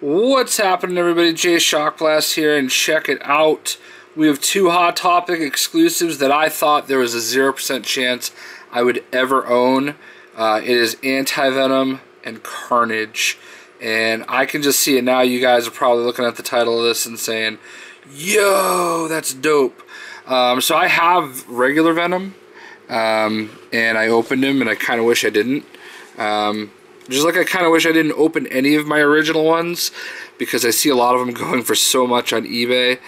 What's happening everybody? Jay Shockblast here and check it out. We have two Hot Topic exclusives that I thought there was a 0% chance I would ever own. Uh, it is Anti-Venom and Carnage. And I can just see it now. You guys are probably looking at the title of this and saying, Yo, that's dope. Um, so I have regular Venom. Um, and I opened him and I kind of wish I didn't. Um, just like I kind of wish I didn't open any of my original ones because I see a lot of them going for so much on eBay.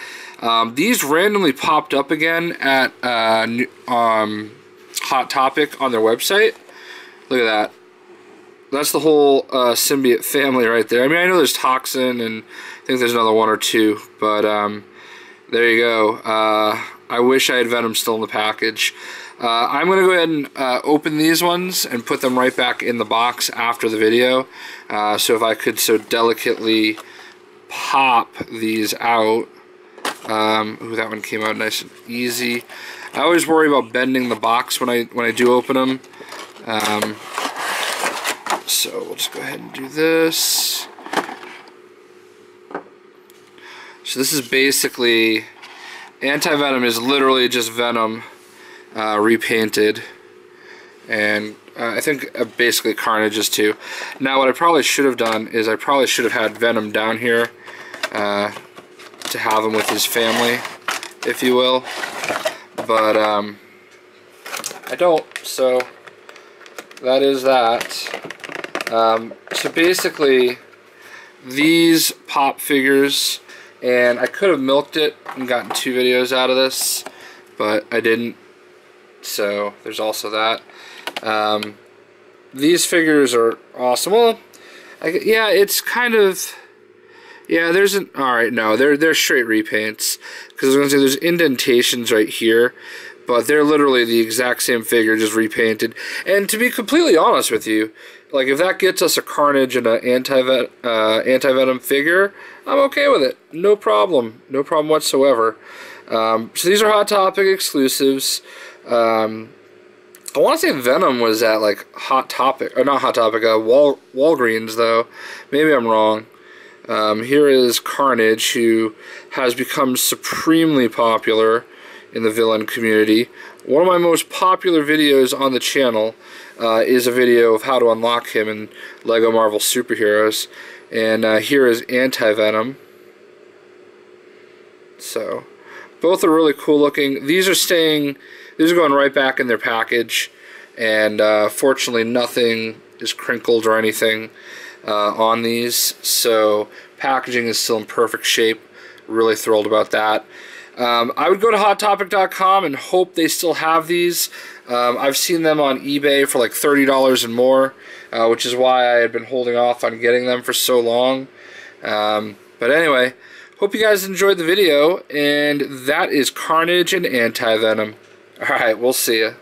Um, these randomly popped up again at uh, um, Hot Topic on their website. Look at that. That's the whole uh, symbiote family right there. I mean, I know there's Toxin and I think there's another one or two, but um, there you go. Uh, I wish I had Venom still in the package. Uh, I'm going to go ahead and uh, open these ones and put them right back in the box after the video. Uh, so if I could so delicately pop these out. Um, ooh, that one came out nice and easy. I always worry about bending the box when I when I do open them. Um, so we'll just go ahead and do this. So this is basically anti-venom is literally just venom uh, repainted and uh, I think uh, basically is too. Now what I probably should have done is I probably should have had Venom down here uh, to have him with his family, if you will. But um, I don't, so that is that. Um, so basically, these pop figures, and I could have milked it and gotten two videos out of this, but I didn't so there's also that. Um, these figures are awesome. Well, I, yeah, it's kind of yeah. There's an all right. No, they're they're straight repaints because I was gonna say there's indentations right here, but they're literally the exact same figure, just repainted. And to be completely honest with you, like if that gets us a Carnage and an anti uh, anti venom figure, I'm okay with it. No problem. No problem whatsoever. Um, so these are Hot Topic exclusives. Um, I want to say Venom was at like Hot Topic, or not Hot Topic, uh, Wal Walgreens though. Maybe I'm wrong. Um, here is Carnage, who has become supremely popular in the villain community. One of my most popular videos on the channel uh, is a video of how to unlock him in LEGO Marvel Superheroes. And uh, here is Anti-Venom. So, both are really cool looking. These are staying these are going right back in their package, and uh, fortunately nothing is crinkled or anything uh, on these, so packaging is still in perfect shape. Really thrilled about that. Um, I would go to HotTopic.com and hope they still have these. Um, I've seen them on eBay for like $30 and more, uh, which is why I had been holding off on getting them for so long. Um, but anyway, hope you guys enjoyed the video, and that is Carnage and Anti-Venom. Alright, we'll see you.